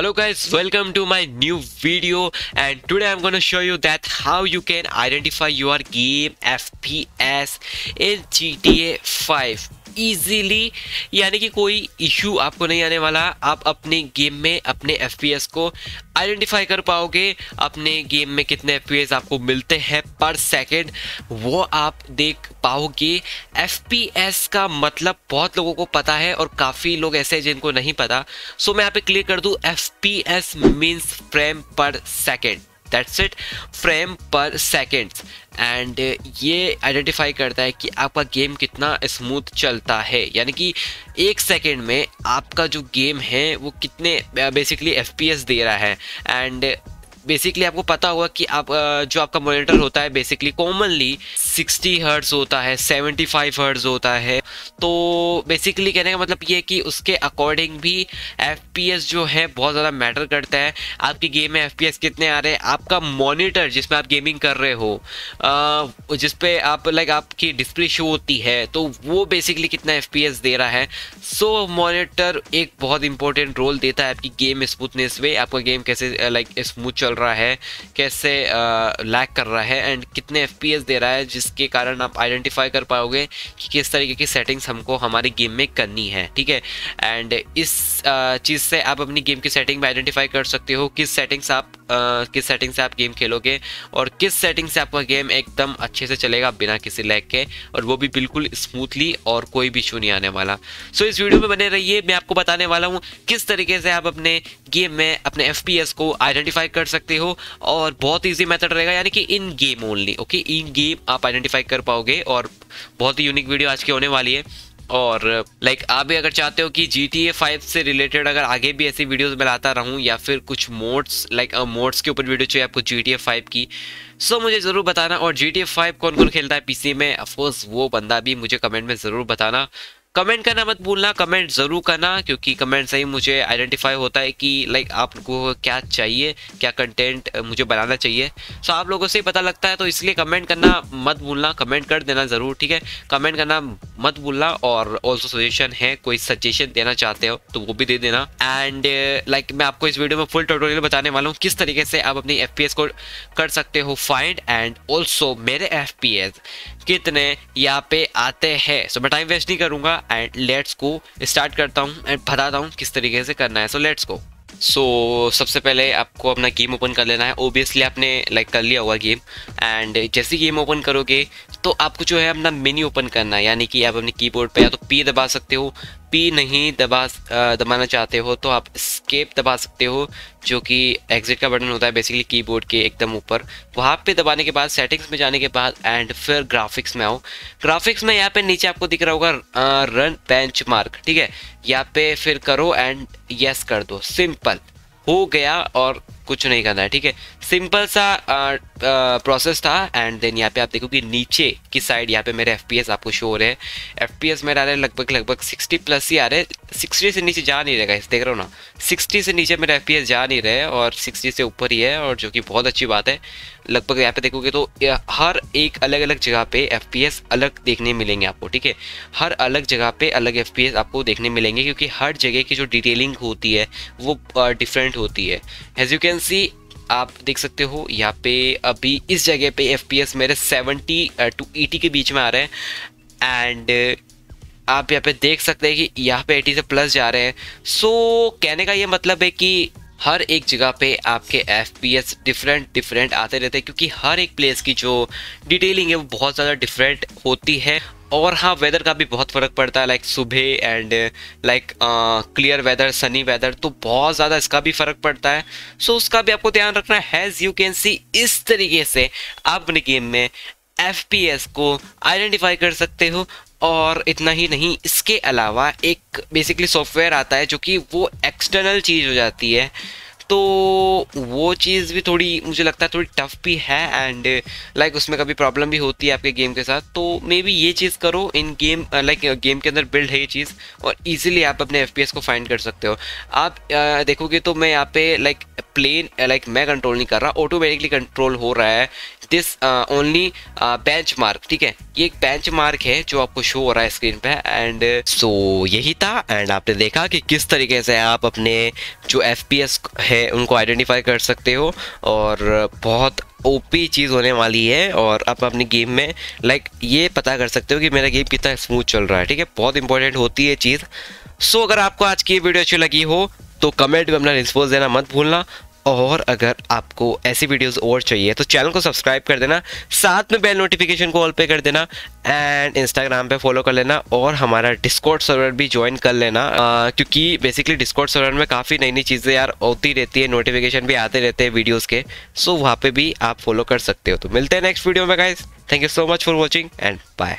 hello guys. Welcome to my new video. And today i'm to show you that how you can identify your game fps in gta 5 easily यानी कि कोई issue आपको नहीं आने वाला। आप अपने गेम में, अपने एफ़पीएस को आइडेंटिफाई कर पाओगे, अपने गेम में कितने एफ़पीएस आपको मिलते हैं पर सेकेंड वो आप देख पाओगे। एफ़पीएस का मतलब बहुत लोगों को पता है और काफ़ी लोग ऐसे हैं जिनको नहीं पता। सो मैं यहाँ पे क्लियर कर दूँ F P S means frame per second that's it frame per seconds and ये आइडेंटिफाई करता है कि आपका गेम कितना स्मूथ चलता है. यानी कि एक सेकेंड में आपका जो गेम है, वो कितने बेसिकली एफ़ दे रहा है. एंड बेसिकली आपको पता होगा कि आप जो आपका मॉनिटर होता है बेसिकली कॉमनली 60 हर्ट्स होता है 75 हर्ट्स होता है। तो बेसिकली कहने का मतलब ये कि उसके अकॉर्डिंग भी एफपीएस जो है बहुत ज़्यादा मैटर करता है। आपकी गेम में एफपीएस कितने आ रहे हैं? आपका मॉनिटर जिसमें आप गेमिंग कर रहे हो जिसपे आप लाइक आपकी डिस्प्ले शो होती है तो वो बेसिकली कितना एफपीएस दे रहा है। सो so, मॉनिटर एक बहुत इंपॉर्टेंट रोल देता है आपकी गेम स्मूथनेस में आपका गेम कैसे लाइक स्मूथ चल रहा है, कैसे लैक कर रहा है एंड कितने एफपीएस दे रहा है जिसके कारण आप आइडेंटिफाई कर पाओगे कि किस तरीके की सेटिंग्स हमको हमारी गेम में करनी है, ठीक है? एंड इस चीज़ से आप अपनी गेम की सेटिंग में आइडेंटिफाई कर सकते हो किस सेटिंग्स आप किस सेटिंग से आप गेम खेलोगे और किस सेटिंग से आपका गेम एकदम अच्छे से चलेगा बिना किसी लैग के और वो भी बिल्कुल स्मूथली और कोई भी इशू नहीं आने वाला। सो इस वीडियो में बने रहिए। मैं आपको बताने वाला हूँ किस तरीके से आप अपने गेम में, अपने एफपीएस को आइडेंटिफाई कर सकते हो और बहुत ईजी मैथड रहेगा, यानी कि in game only okay in game आप आइडेंटिफाई कर पाओगे और बहुत ही यूनिक वीडियो आज की होने वाली है। और लाइक आप भी अगर चाहते हो कि जी टी ए फाइव से रिलेटेड अगर आगे भी ऐसी वीडियोज़ में लाता रहूँ या फिर कुछ मोड्स लाइक मोड्स के ऊपर वीडियो चाहिए आपको जी टी ए फाइव की सो मुझे ज़रूर बताना। और जी टी ए फाइव कौन कौन खेलता है पी सी में? अफकोर्स वो बंदा भी मुझे कमेंट में ज़रूर बताना। कमेंट करना मत भूलना कमेंट ज़रूर करना क्योंकि कमेंट से ही मुझे आइडेंटिफाई होता है कि लाइक आपको क्या चाहिए क्या कंटेंट मुझे बनाना चाहिए। सो आप लोगों से ही पता लगता है तो इसलिए कमेंट करना मत भूलना कमेंट कर देना ज़रूर ठीक है? कमेंट करना मत भूलना और ऑल्सो सजेशन है कोई सजेशन देना चाहते हो तो वो भी दे देना। एंड लाइक like, मैं आपको इस वीडियो में फुल ट्यूटोरियल बताने वाला हूँ किस तरीके से आप अपनी एफपीएस को कर सकते हो फाइंड एंड ऑल्सो मेरे एफपीएस कितने यहाँ पे आते हैं? सो मैं टाइम वेस्ट नहीं करूँगा एंड लेट्स को स्टार्ट करता हूँ एंड बताता हूँ किस तरीके से करना है. सो लेट्स को सो सबसे पहले आपको अपना गेम ओपन कर लेना है. ओबियसली आपने लाइक like, कर लिया होगा गेम एंड जैसे गेम ओपन करोगे तो आपको जो है अपना मेन्यू ओपन करना है. यानी कि आप अपने कीबोर्ड पे या तो पी दबा सकते हो पी नहीं दबा दबाना चाहते हो तो आप स्केप दबा सकते हो, जो कि एग्जिट का बटन होता है बेसिकली कीबोर्ड के एकदम ऊपर। वहाँ पे दबाने के बाद सेटिंग्स में जाने के बाद एंड फिर ग्राफिक्स में आओ। ग्राफिक्स में यहाँ पे नीचे आपको दिख रहा होगा रन बेंच ठीक है? यहाँ पे फिर करो एंड यस कर दो। सिंपल हो गया और कुछ नहीं करना है, ठीक है? सिंपल सा प्रोसेस था एंड देन यहाँ पे आप देखो कि नीचे की साइड यहाँ पे मेरे एफपीएस आपको शो हो रहे हैं। एफ़ मेरे आ रहे हैं लगभग लगभग 60 प्लस ही आ रहे हैं। 60 से नीचे जा नहीं रहेगा इस देख रहे हो ना? 60 से नीचे मेरे एफ़ जा नहीं रहे और 60 से ऊपर ही है, और जो कि बहुत अच्छी बात है। लगभग यहाँ पे देखोगे तो हर एक अलग अलग जगह पे एफ़ अलग देखने मिलेंगे आपको, ठीक है? हर अलग जगह पे अलग एफपीएस आपको देखने मिलेंगे, क्योंकि हर जगह की जो डिटेलिंग होती है, वो डिफरेंट होती है। एज यू कैन सी आप देख सकते हो यहाँ पे अभी इस जगह पे एफपीएस मेरे 70 टू 80 के बीच में आ रहे हैं। एंड आप यहाँ पे देख सकते हैं कि यहाँ पे 80 से प्लस जा रहे हैं। सो so, कहने का ये मतलब है कि हर एक जगह पे आपके एफपीएस डिफरेंट डिफरेंट आते रहते हैं क्योंकि हर एक प्लेस की जो डिटेलिंग है वो बहुत ज़्यादा डिफरेंट होती है। और हाँ वेदर का भी बहुत फ़र्क पड़ता है लाइक सुबह and like clear weather sunny weather तो बहुत ज़्यादा इसका भी फ़र्क पड़ता है। सो so, उसका भी आपको ध्यान रखना है हैज़ यू कैन सी इस तरीके से आप अपने गेम में एफपीएस को आइडेंटिफाई कर सकते हो। और इतना ही नहीं इसके अलावा एक बेसिकली सॉफ्टवेयर आता है जो कि वो एक्सटर्नल चीज़ हो जाती है। तो वो चीज़ भी थोड़ी मुझे लगता है थोड़ी टफ भी है एंड लाइक उसमें कभी प्रॉब्लम भी होती है आपके गेम के साथ तो मे बी ये चीज़ करो इन गेम लाइक गेम के अंदर बिल्ड है ये चीज़ और इजीली आप अपने एफपीएस को फाइंड कर सकते हो। आप uh, देखोगे तो मैं यहाँ पे लाइक प्लेन लाइक मैं कंट्रोल नहीं कर रहा ऑटोमेटिकली कंट्रोल हो रहा है। दिस ओनली बेंच मार्क ठीक है? ये एक बेंच मार्क है जो आपको शो हो रहा है स्क्रीन पे एंड सो so, यही था एंड आपने देखा कि किस तरीके से आप अपने जो एफ़ है उनको आइडेंटिफाई कर सकते हो और बहुत ओपी चीज़ होने वाली है और आप अपनी गेम में लाइक ये पता कर सकते हो कि मेरा गेम कितना स्मूथ चल रहा है, ठीक है? बहुत इंपॉर्टेंट होती है चीज़। सो अगर आपको आज की वीडियो अच्छी लगी हो तो कमेंट में अपना रिस्पॉन्स देना मत भूलना। और अगर आपको ऐसी वीडियोस और चाहिए तो चैनल को सब्सक्राइब कर देना साथ में बेल नोटिफिकेशन को ऑल पे कर देना एंड इंस्टाग्राम पे फॉलो कर लेना और हमारा डिस्कॉर्ड सर्वर भी ज्वाइन कर लेना। आ, क्योंकि बेसिकली डिस्कॉर्ड सर्वर में काफ़ी नई नई चीज़ें यार होती रहती है नोटिफिकेशन भी आते रहते हैं वीडियोज़ के सो वहाँ पर भी आप फॉलो कर सकते हो। तो मिलते हैं नेक्स्ट वीडियो में guys thank you so much for watching and bye